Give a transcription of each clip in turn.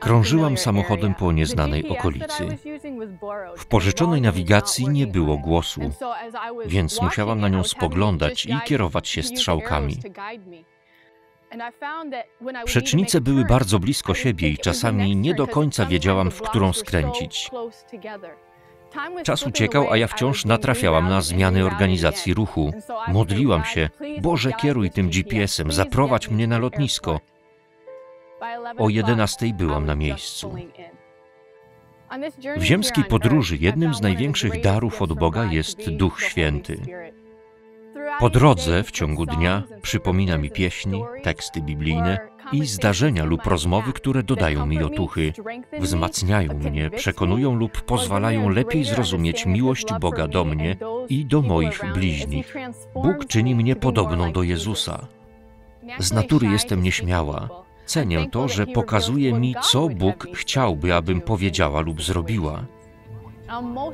Krążyłam samochodem po nieznanej okolicy. W pożyczonej nawigacji nie było głosu, więc musiałam na nią spoglądać i kierować się strzałkami. Przecznice były bardzo blisko siebie i czasami nie do końca wiedziałam, w którą skręcić. Czas uciekał, a ja wciąż natrafiałam na zmiany organizacji ruchu. Modliłam się, Boże, kieruj tym GPS-em, zaprowadź mnie na lotnisko. O 11 byłam na miejscu. W ziemskiej podróży jednym z największych darów od Boga jest Duch Święty. Po drodze, w ciągu dnia, przypomina mi pieśni, teksty biblijne i zdarzenia lub rozmowy, które dodają mi otuchy, wzmacniają mnie, przekonują lub pozwalają lepiej zrozumieć miłość Boga do mnie i do moich bliźnich. Bóg czyni mnie podobną do Jezusa. Z natury jestem nieśmiała. Cenię to, że pokazuje mi, co Bóg chciałby, abym powiedziała lub zrobiła.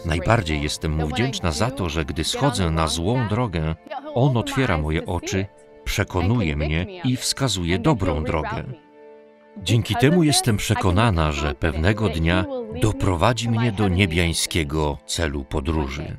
Najbardziej jestem mu wdzięczna za to, że gdy schodzę na złą drogę, On otwiera moje oczy, przekonuje mnie i wskazuje dobrą drogę. Dzięki temu jestem przekonana, że pewnego dnia doprowadzi mnie do niebiańskiego celu podróży.